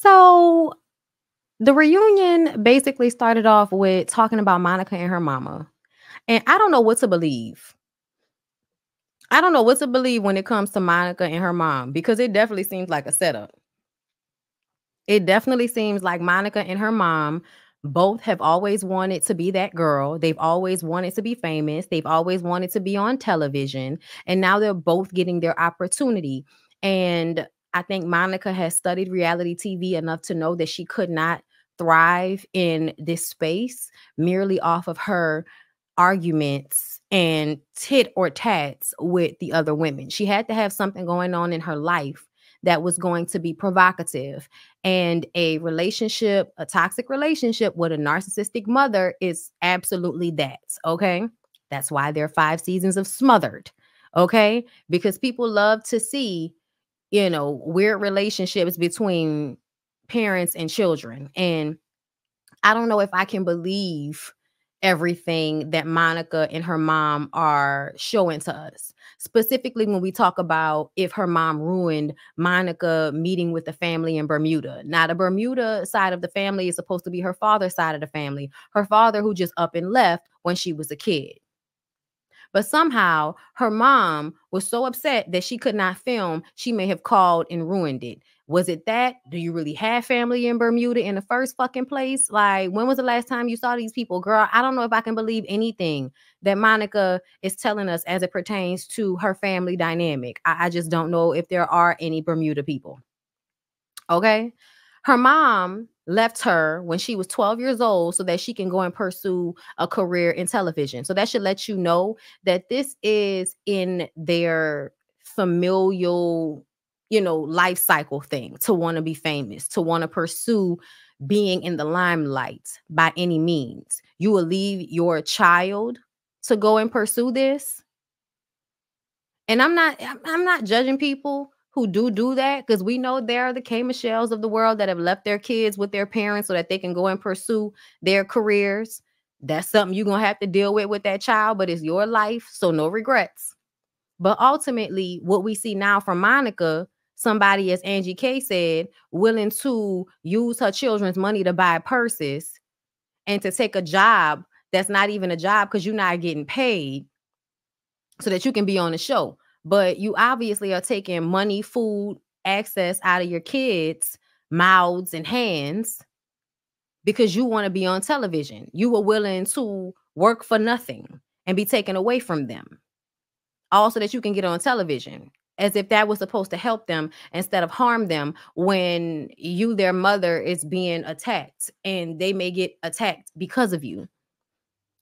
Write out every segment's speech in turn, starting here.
So the reunion basically started off with talking about Monica and her mama. And I don't know what to believe. I don't know what to believe when it comes to Monica and her mom because it definitely seems like a setup. It definitely seems like Monica and her mom both have always wanted to be that girl. They've always wanted to be famous. They've always wanted to be on television. And now they're both getting their opportunity. And I think Monica has studied reality TV enough to know that she could not thrive in this space merely off of her arguments and tit or tats with the other women. She had to have something going on in her life that was going to be provocative. And a relationship, a toxic relationship with a narcissistic mother is absolutely that. Okay. That's why there are five seasons of Smothered. Okay. Because people love to see, you know, weird relationships between parents and children. And I don't know if I can believe everything that Monica and her mom are showing to us. Specifically, when we talk about if her mom ruined Monica meeting with the family in Bermuda. Now, the Bermuda side of the family is supposed to be her father's side of the family, her father who just up and left when she was a kid. But somehow her mom was so upset that she could not film, she may have called and ruined it. Was it that? Do you really have family in Bermuda in the first fucking place? Like, when was the last time you saw these people? Girl, I don't know if I can believe anything that Monica is telling us as it pertains to her family dynamic. I, I just don't know if there are any Bermuda people. Okay. Her mom left her when she was 12 years old so that she can go and pursue a career in television. So that should let you know that this is in their familial, you know, life cycle thing to want to be famous, to want to pursue being in the limelight by any means. You will leave your child to go and pursue this. And I'm not I'm not judging people who do do that because we know there are the K Michelle's of the world that have left their kids with their parents so that they can go and pursue their careers. That's something you're gonna have to deal with with that child, but it's your life, so no regrets. But ultimately, what we see now from Monica, somebody, as Angie K said, willing to use her children's money to buy purses and to take a job that's not even a job because you're not getting paid so that you can be on the show but you obviously are taking money, food, access out of your kids' mouths and hands because you want to be on television. You were willing to work for nothing and be taken away from them, also that you can get on television. As if that was supposed to help them instead of harm them when you, their mother, is being attacked and they may get attacked because of you.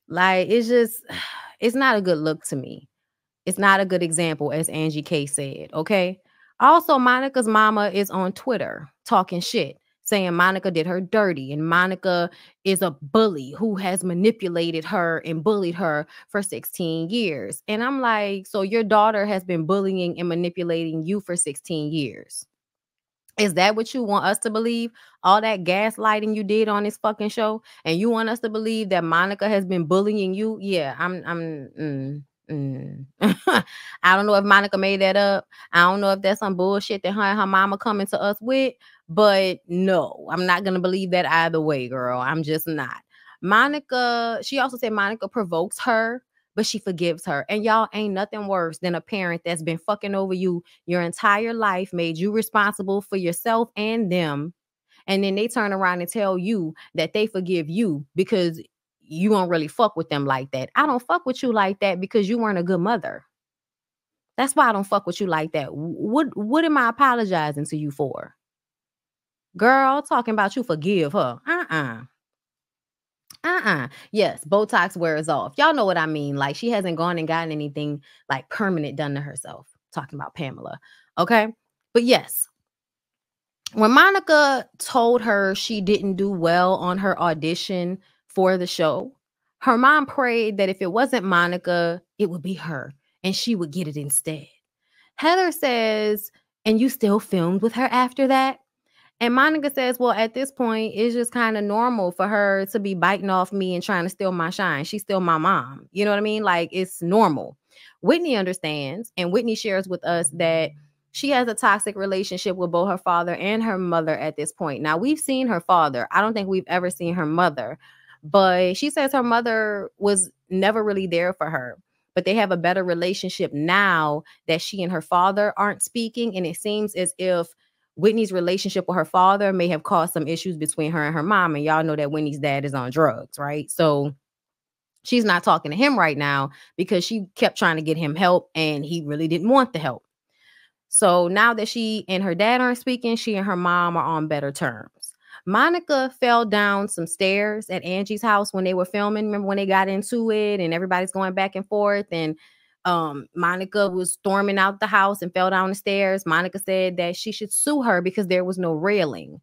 Like, it's just, it's not a good look to me. It's not a good example, as Angie K said. Okay. Also, Monica's mama is on Twitter talking shit, saying Monica did her dirty and Monica is a bully who has manipulated her and bullied her for 16 years. And I'm like, so your daughter has been bullying and manipulating you for 16 years. Is that what you want us to believe? All that gaslighting you did on this fucking show, and you want us to believe that Monica has been bullying you? Yeah, I'm. I'm. Mm, Mm. I don't know if Monica made that up. I don't know if that's some bullshit that her and her mama coming to us with, but no, I'm not gonna believe that either way, girl. I'm just not. Monica, she also said Monica provokes her, but she forgives her. And y'all ain't nothing worse than a parent that's been fucking over you your entire life, made you responsible for yourself and them. And then they turn around and tell you that they forgive you because you won't really fuck with them like that. I don't fuck with you like that because you weren't a good mother. That's why I don't fuck with you like that. What what am I apologizing to you for? Girl, talking about you forgive her. Uh-uh. Uh-uh. Yes, Botox wears off. Y'all know what I mean. Like she hasn't gone and gotten anything like permanent done to herself. Talking about Pamela. Okay. But yes, when Monica told her she didn't do well on her audition for the show, her mom prayed that if it wasn't Monica, it would be her and she would get it instead. Heather says, and you still filmed with her after that? And Monica says, well, at this point, it's just kind of normal for her to be biting off me and trying to steal my shine. She's still my mom. You know what I mean? Like it's normal. Whitney understands, and Whitney shares with us that she has a toxic relationship with both her father and her mother at this point. Now, we've seen her father. I don't think we've ever seen her mother, but she says her mother was never really there for her. But they have a better relationship now that she and her father aren't speaking. And it seems as if Whitney's relationship with her father may have caused some issues between her and her mom. And y'all know that Whitney's dad is on drugs, right? So she's not talking to him right now because she kept trying to get him help and he really didn't want the help. So now that she and her dad aren't speaking, she and her mom are on better terms. Monica fell down some stairs at Angie's house when they were filming. Remember when they got into it and everybody's going back and forth and um, Monica was storming out the house and fell down the stairs. Monica said that she should sue her because there was no railing.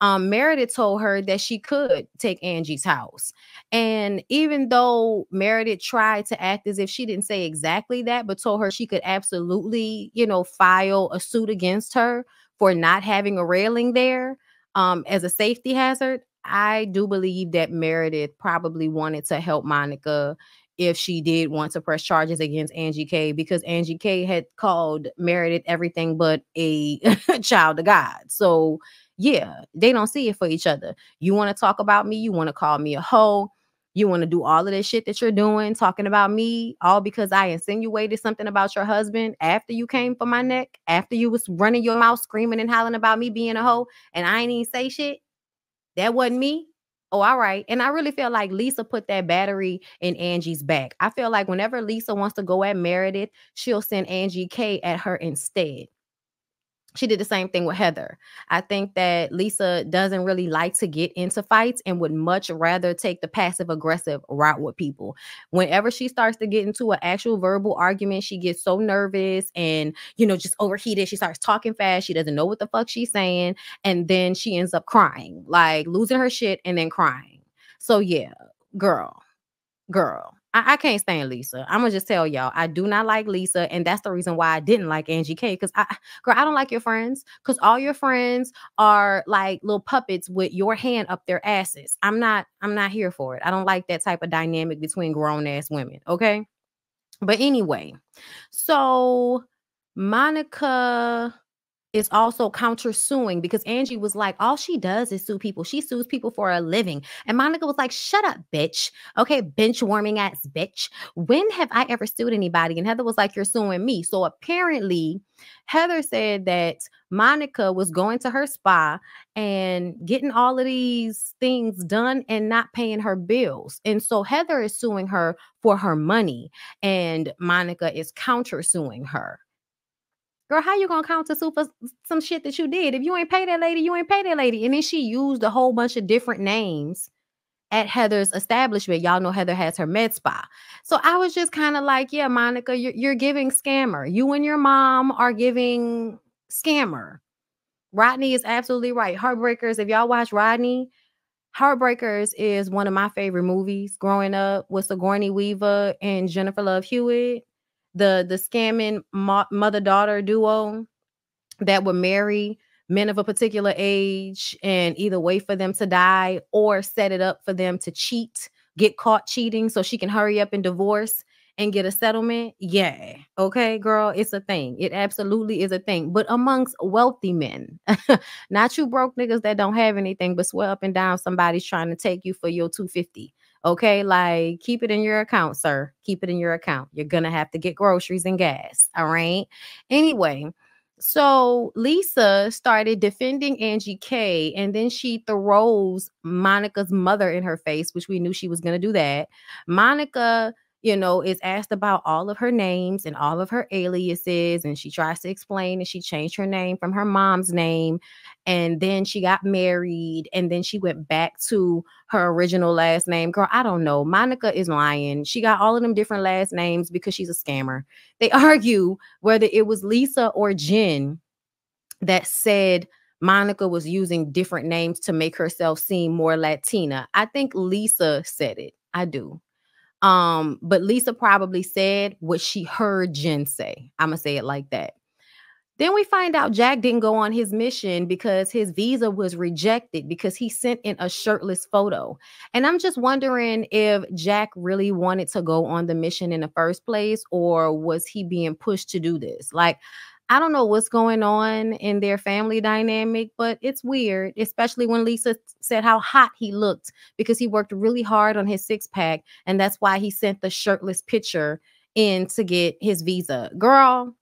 Um, Meredith told her that she could take Angie's house. And even though Meredith tried to act as if she didn't say exactly that, but told her she could absolutely, you know, file a suit against her for not having a railing there um, as a safety hazard, I do believe that Meredith probably wanted to help Monica if she did want to press charges against Angie K because Angie K had called Meredith everything but a child of God. So yeah, they don't see it for each other. You want to talk about me, you want to call me a hoe, you want to do all of this shit that you're doing, talking about me, all because I insinuated something about your husband after you came for my neck, after you was running your mouth screaming and howling about me being a hoe, and I ain't even say shit. That wasn't me. Oh, all right. And I really feel like Lisa put that battery in Angie's back. I feel like whenever Lisa wants to go at Meredith, she'll send Angie K at her instead she did the same thing with Heather. I think that Lisa doesn't really like to get into fights and would much rather take the passive aggressive route with people. Whenever she starts to get into an actual verbal argument, she gets so nervous and, you know, just overheated. She starts talking fast. She doesn't know what the fuck she's saying. And then she ends up crying, like losing her shit and then crying. So, yeah, girl, girl I, I, can't stand Lisa. I'm gonna just tell y'all, I do not like Lisa, and that's the reason why I didn't like Angie K. Because I, girl, I don't like your friends. Because all your friends are like little puppets with your hand up their asses. I'm not. I'm not here for it. I don't like that type of dynamic between grown ass women. Okay. But anyway, so Monica is also countersuing because Angie was like, all she does is sue people. She sues people for a living. And Monica was like, shut up, bitch. Okay, bench warming ass bitch. When have I ever sued anybody? And Heather was like, you're suing me. So apparently, Heather said that Monica was going to her spa and getting all of these things done and not paying her bills. And so Heather is suing her for her money, and Monica is countersuing her. Girl, how you gonna counter to super some shit that you did? If you ain't pay that lady, you ain't pay that lady. And then she used a whole bunch of different names at Heather's establishment. Y'all know Heather has her med spa. So I was just kind of like, yeah, Monica, you're, you're giving scammer. You and your mom are giving scammer. Rodney is absolutely right. Heartbreakers, if y'all watch Rodney, Heartbreakers is one of my favorite movies growing up with Sigourney Weaver and Jennifer Love Hewitt the the scamming mo- mother daughter duo that would marry men of a particular age and either wait for them to die or set it up for them to cheat, get caught cheating so she can hurry up and divorce and get a settlement. Yeah. Okay, girl, it's a thing. It absolutely is a thing. But amongst wealthy men, not you broke niggas that don't have anything but swear up and down somebody's trying to take you for your 250. Okay, like keep it in your account, sir. Keep it in your account. You're gonna have to get groceries and gas. All right. Anyway, so Lisa started defending Angie K, and then she throws Monica's mother in her face, which we knew she was gonna do that. Monica you know, is asked about all of her names and all of her aliases. And she tries to explain and she changed her name from her mom's name. And then she got married. And then she went back to her original last name. Girl, I don't know. Monica is lying. She got all of them different last names because she's a scammer. They argue whether it was Lisa or Jen that said, Monica was using different names to make herself seem more Latina. I think Lisa said it. I do. Um, but Lisa probably said what she heard Jen say. I'm gonna say it like that. Then we find out Jack didn't go on his mission because his visa was rejected because he sent in a shirtless photo. And I'm just wondering if Jack really wanted to go on the mission in the first place or was he being pushed to do this? Like, I don't know what's going on in their family dynamic, but it's weird, especially when Lisa said how hot he looked because he worked really hard on his six pack. And that's why he sent the shirtless picture in to get his visa. Girl,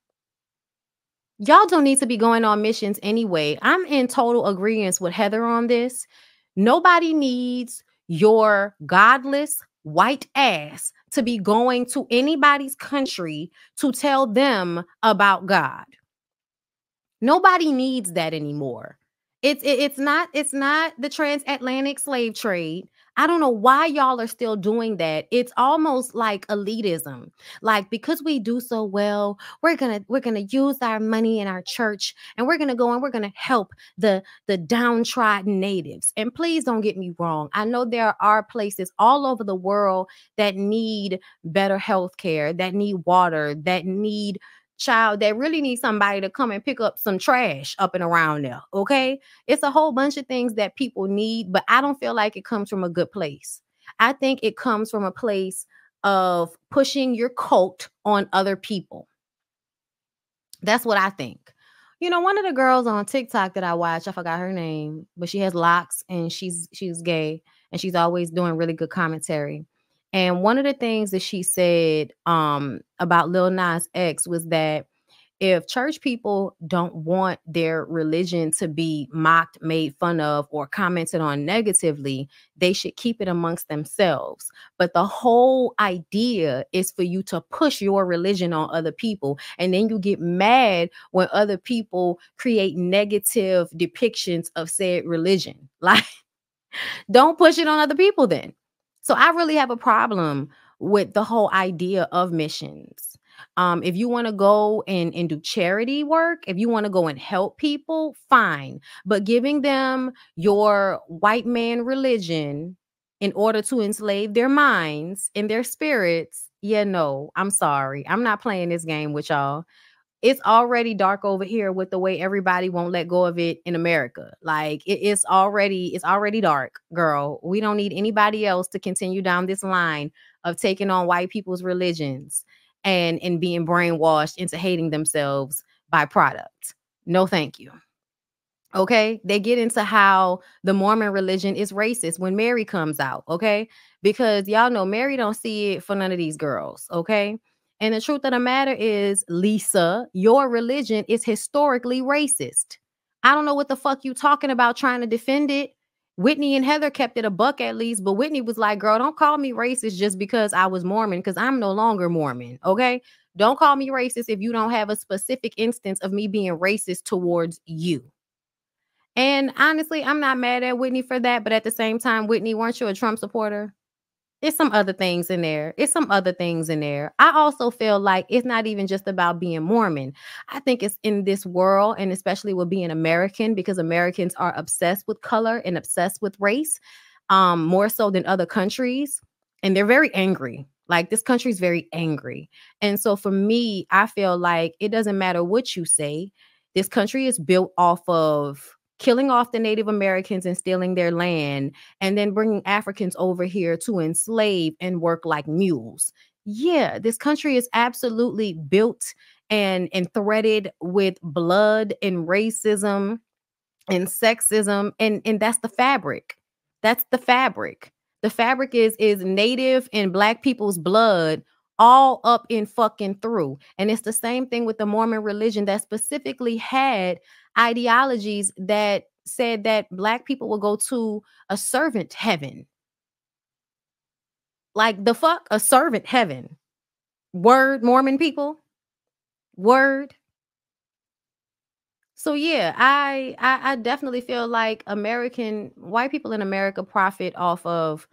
y'all don't need to be going on missions anyway. I'm in total agreement with Heather on this. Nobody needs your godless white ass to be going to anybody's country to tell them about God. Nobody needs that anymore. It's it, it's not it's not the transatlantic slave trade. I don't know why y'all are still doing that. It's almost like elitism. Like because we do so well, we're going to we're going to use our money in our church and we're going to go and we're going to help the the downtrodden natives. And please don't get me wrong. I know there are places all over the world that need better health care, that need water, that need child that really needs somebody to come and pick up some trash up and around there. Okay. It's a whole bunch of things that people need, but I don't feel like it comes from a good place. I think it comes from a place of pushing your cult on other people. That's what I think. You know, one of the girls on TikTok that I watch, I forgot her name, but she has locks and she's she's gay and she's always doing really good commentary. And one of the things that she said um, about Lil Nas X was that if church people don't want their religion to be mocked, made fun of, or commented on negatively, they should keep it amongst themselves. But the whole idea is for you to push your religion on other people. And then you get mad when other people create negative depictions of said religion. Like, don't push it on other people then. So I really have a problem with the whole idea of missions. Um, if you want to go and, and do charity work, if you want to go and help people, fine. But giving them your white man religion in order to enslave their minds and their spirits, yeah, no, I'm sorry. I'm not playing this game with y'all it's already dark over here with the way everybody won't let go of it in America. Like it, it's already it's already dark, girl. We don't need anybody else to continue down this line of taking on white people's religions and and being brainwashed into hating themselves by product. No, thank you. Okay, they get into how the Mormon religion is racist when Mary comes out. Okay, because y'all know Mary don't see it for none of these girls. Okay, and the truth of the matter is, Lisa, your religion is historically racist. I don't know what the fuck you talking about trying to defend it. Whitney and Heather kept it a buck at least, but Whitney was like, girl, don't call me racist just because I was Mormon, because I'm no longer Mormon. Okay. Don't call me racist if you don't have a specific instance of me being racist towards you. And honestly, I'm not mad at Whitney for that. But at the same time, Whitney, weren't you a Trump supporter? It's some other things in there. It's some other things in there. I also feel like it's not even just about being Mormon. I think it's in this world, and especially with being American, because Americans are obsessed with color and obsessed with race, um, more so than other countries. And they're very angry. Like this country is very angry. And so for me, I feel like it doesn't matter what you say. This country is built off of killing off the Native Americans and stealing their land, and then bringing Africans over here to enslave and work like mules. Yeah, this country is absolutely built and and threaded with blood and racism and sexism and and that's the fabric. That's the fabric. The fabric is is native and black people's blood all up in fucking through. And it's the same thing with the Mormon religion that specifically had ideologies that said that black people will go to a servant heaven. Like the fuck, a servant heaven. Word, Mormon people. Word. So yeah, I, I I definitely feel like American white people in America profit off of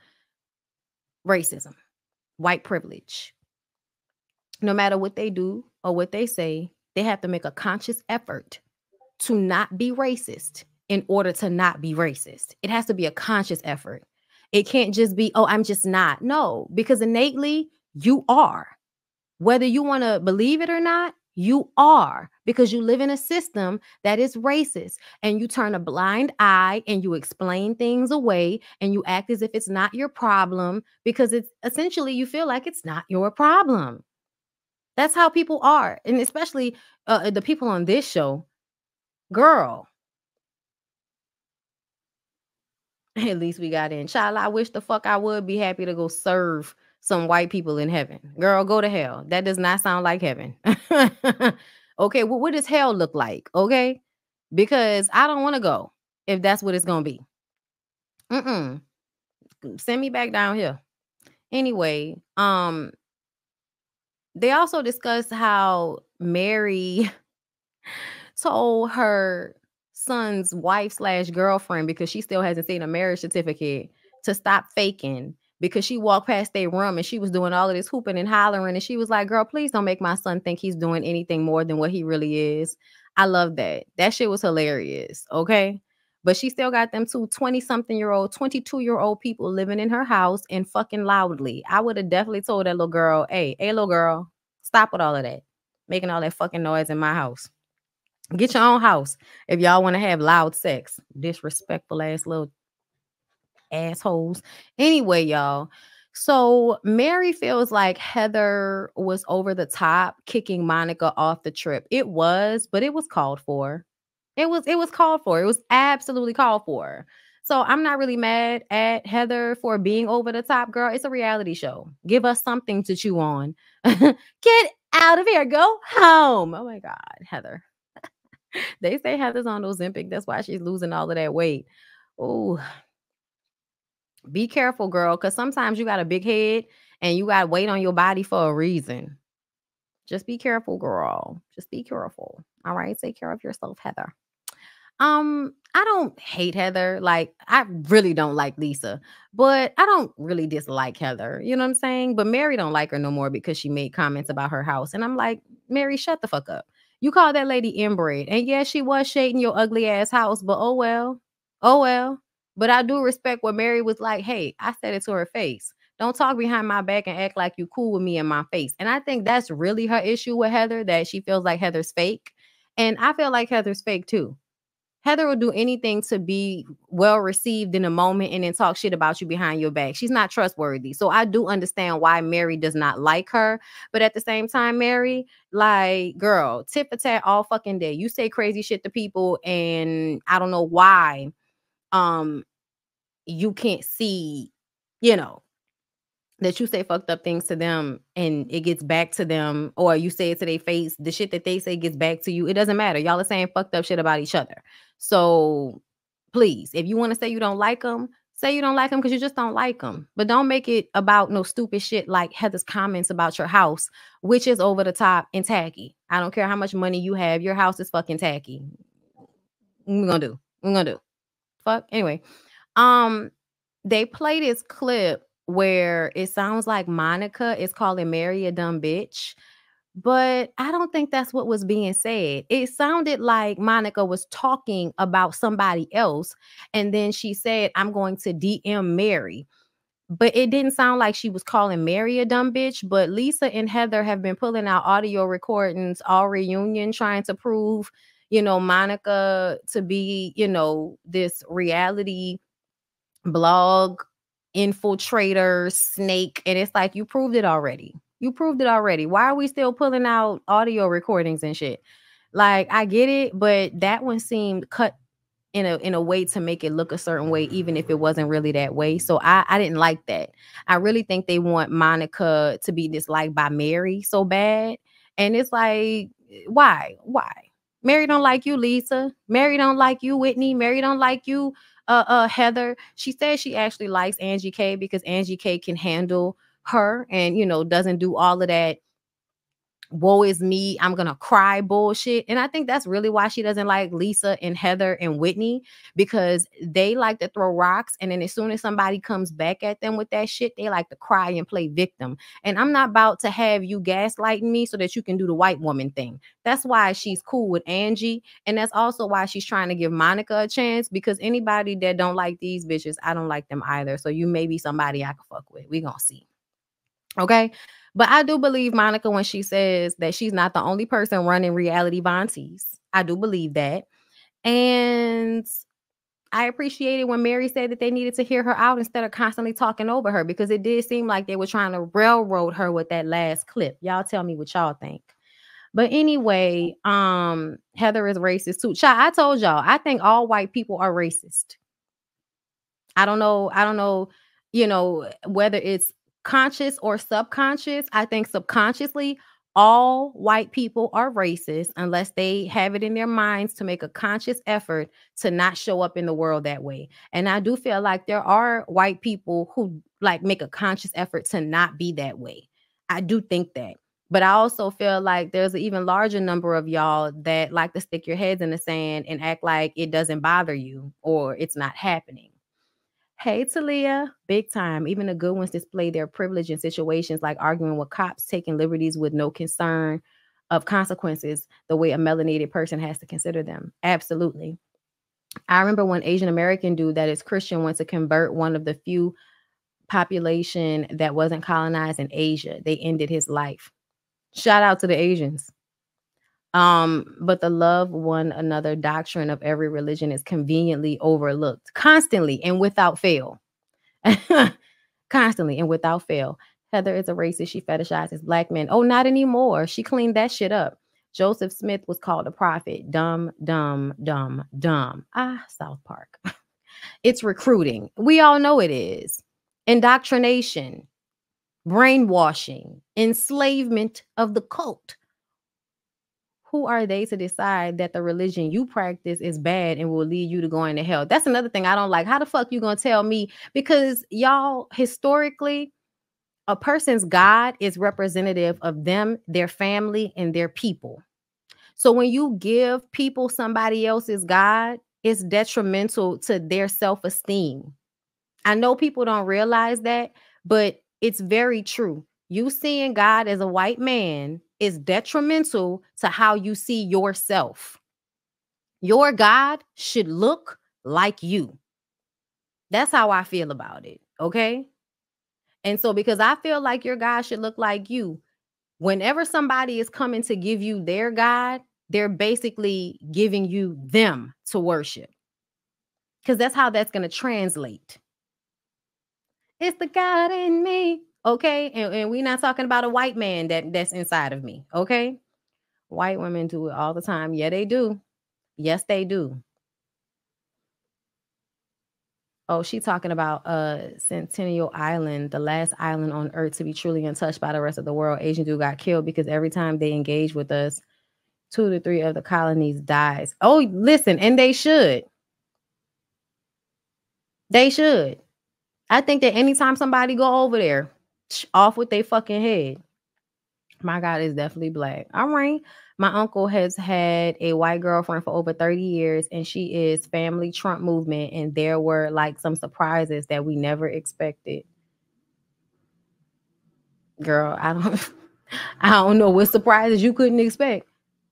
racism, white privilege. No matter what they do or what they say, they have to make a conscious effort to not be racist in order to not be racist. It has to be a conscious effort. It can't just be, oh, I'm just not. No, because innately you are. Whether you want to believe it or not, you are because you live in a system that is racist and you turn a blind eye and you explain things away and you act as if it's not your problem because it's essentially you feel like it's not your problem. That's how people are. And especially uh, the people on this show. Girl. At least we got in. Child, I wish the fuck I would be happy to go serve some white people in heaven. Girl, go to hell. That does not sound like heaven. okay, well, what does hell look like? Okay, because I don't want to go if that's what it's gonna be. Mm-mm. Send me back down here. Anyway, um, they also discussed how Mary told her son's wife slash girlfriend because she still hasn't seen a marriage certificate to stop faking because she walked past their room and she was doing all of this hooping and hollering and she was like girl please don't make my son think he's doing anything more than what he really is. I love that. That shit was hilarious okay but she still got them two 20 something year old 22 year old people living in her house and fucking loudly i would have definitely told that little girl hey hey little girl stop with all of that making all that fucking noise in my house Get your own house if y'all want to have loud sex. Disrespectful ass little assholes. Anyway, y'all. So Mary feels like Heather was over the top, kicking Monica off the trip. It was, but it was called for. It was, it was called for. It was absolutely called for. So I'm not really mad at Heather for being over the top, girl. It's a reality show. Give us something to chew on. Get out of here. Go home. Oh my God, Heather they say Heather's on Ozempic. That's why she's losing all of that weight. Oh, be careful, girl, because sometimes you got a big head and you got weight on your body for a reason. Just be careful, girl. Just be careful. All right. Take care of yourself, Heather. Um, I don't hate Heather. Like, I really don't like Lisa, but I don't really dislike Heather. You know what I'm saying? But Mary don't like her no more because she made comments about her house. And I'm like, Mary, shut the fuck up. You call that lady inbred. And yes, she was shading your ugly ass house, but oh well. Oh well. But I do respect what Mary was like, hey, I said it to her face. Don't talk behind my back and act like you cool with me in my face. And I think that's really her issue with Heather, that she feels like Heather's fake. And I feel like Heather's fake too. Heather will do anything to be well received in a moment and then talk shit about you behind your back. She's not trustworthy. So I do understand why Mary does not like her. But at the same time, Mary, like, girl, tip for tat all fucking day. You say crazy shit to people, and I don't know why um you can't see, you know, that you say fucked up things to them and it gets back to them, or you say it to their face, the shit that they say gets back to you. It doesn't matter. Y'all are saying fucked up shit about each other. So please, if you want to say you don't like them, say you don't like them because you just don't like them. But don't make it about no stupid shit like Heather's comments about your house, which is over the top and tacky. I don't care how much money you have, your house is fucking tacky. What we gonna do? What we gonna do? Fuck. Anyway, um, they play this clip where it sounds like Monica is calling Mary a dumb bitch. But I don't think that's what was being said. It sounded like Monica was talking about somebody else. And then she said, I'm going to DM Mary. But it didn't sound like she was calling Mary a dumb bitch. But Lisa and Heather have been pulling out audio recordings all reunion, trying to prove, you know, Monica to be, you know, this reality blog infiltrator, snake. And it's like, you proved it already. You proved it already. Why are we still pulling out audio recordings and shit? Like, I get it, but that one seemed cut in a in a way to make it look a certain way, even if it wasn't really that way. So I, I didn't like that. I really think they want Monica to be disliked by Mary so bad. And it's like, why? Why? Mary don't like you, Lisa. Mary don't like you, Whitney. Mary don't like you, uh, uh, Heather. She says she actually likes Angie K because Angie K can handle her and you know doesn't do all of that woe is me, I'm gonna cry bullshit. And I think that's really why she doesn't like Lisa and Heather and Whitney because they like to throw rocks. And then as soon as somebody comes back at them with that shit, they like to cry and play victim. And I'm not about to have you gaslighting me so that you can do the white woman thing. That's why she's cool with Angie. And that's also why she's trying to give Monica a chance because anybody that don't like these bitches, I don't like them either. So you may be somebody I can fuck with. We gonna see. Okay. But I do believe Monica when she says that she's not the only person running Reality Von Tease. I do believe that. And I appreciated when Mary said that they needed to hear her out instead of constantly talking over her because it did seem like they were trying to railroad her with that last clip. Y'all tell me what y'all think. But anyway, um, Heather is racist too. Child, I told y'all, I think all white people are racist. I don't know, I don't know, you know, whether it's conscious or subconscious. I think subconsciously all white people are racist unless they have it in their minds to make a conscious effort to not show up in the world that way. And I do feel like there are white people who like make a conscious effort to not be that way. I do think that. But I also feel like there's an even larger number of y'all that like to stick your heads in the sand and act like it doesn't bother you or it's not happening. Hey, Talia, big time. Even the good ones display their privilege in situations like arguing with cops, taking liberties with no concern of consequences, the way a melanated person has to consider them. Absolutely. I remember one Asian American dude that is Christian went to convert one of the few population that wasn't colonized in Asia. They ended his life. Shout out to the Asians. Um, but the love one another doctrine of every religion is conveniently overlooked constantly and without fail. constantly and without fail. Heather is a racist. She fetishizes black men. Oh, not anymore. She cleaned that shit up. Joseph Smith was called a prophet. Dumb, dumb, dumb, dumb. Ah, South Park. it's recruiting. We all know it is. Indoctrination, brainwashing, enslavement of the cult who are they to decide that the religion you practice is bad and will lead you to going to hell? That's another thing I don't like. How the fuck you gonna tell me? Because y'all historically, a person's God is representative of them, their family, and their people. So when you give people somebody else's God, it's detrimental to their self-esteem. I know people don't realize that, but it's very true. You seeing God as a white man is detrimental to how you see yourself. Your God should look like you. That's how I feel about it. Okay. And so, because I feel like your God should look like you, whenever somebody is coming to give you their God, they're basically giving you them to worship. Because that's how that's going to translate. It's the God in me. Okay. And, and we're not talking about a white man that that's inside of me. Okay. White women do it all the time. Yeah, they do. Yes, they do. Oh, she talking about uh Centennial Island, the last island on earth to be truly untouched by the rest of the world. Asian dude got killed because every time they engage with us, two to three of the colonies dies. Oh, listen, and they should. They should. I think that anytime somebody go over there, off with their fucking head. My God is definitely black. All right. My uncle has had a white girlfriend for over 30 years, and she is family Trump movement. And there were like some surprises that we never expected. Girl, I don't I don't know what surprises you couldn't expect.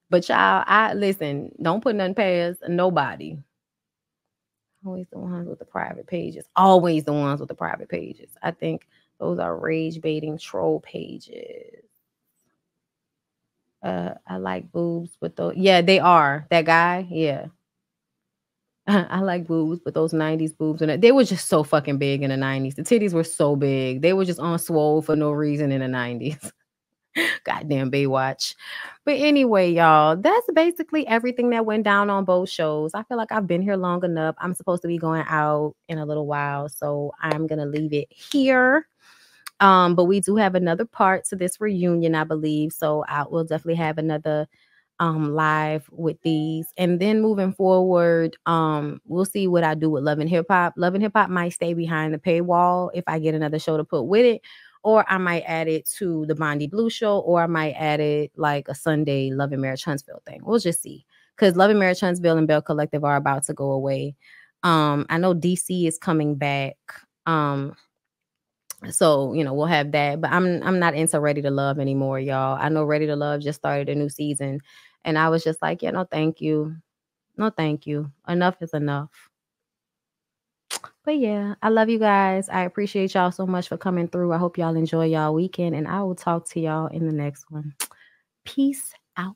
But y'all, I listen, don't put nothing past nobody. Always the ones with the private pages. Always the ones with the private pages. I think those are rage baiting troll pages. Uh, I like boobs, but those, yeah, they are. That guy, yeah. I like boobs, but those 90s boobs and they were just so fucking big in the 90s. The titties were so big. They were just on swole for no reason in the 90s. Goddamn Baywatch. But anyway, y'all, that's basically everything that went down on both shows. I feel like I've been here long enough. I'm supposed to be going out in a little while, so I'm to leave it here. Um, but we do have another part to this reunion, I believe. So I will definitely have another um live with these. And then moving forward, um, we'll see what I do with Love and Hip Hop. Love and Hip Hop might stay behind the paywall if I get another show to put with it, or I might add it to the Bondy Blue show, or I might add it like a Sunday Love and Marriage Huntsville thing. We'll just see. Because Love and Marriage Huntsville and Belle Collective are about to go away. Um, I know DC is coming back. Um, so you know we'll have that but i'm i'm not into ready to love anymore y'all. I know ready to love just started a new season and i was just like yeah no thank you. No thank you. Enough is enough. But yeah i love you guys. I appreciate y'all so much for coming through. I hope y'all enjoy y'all weekend and i will talk to y'all in the next one. Peace out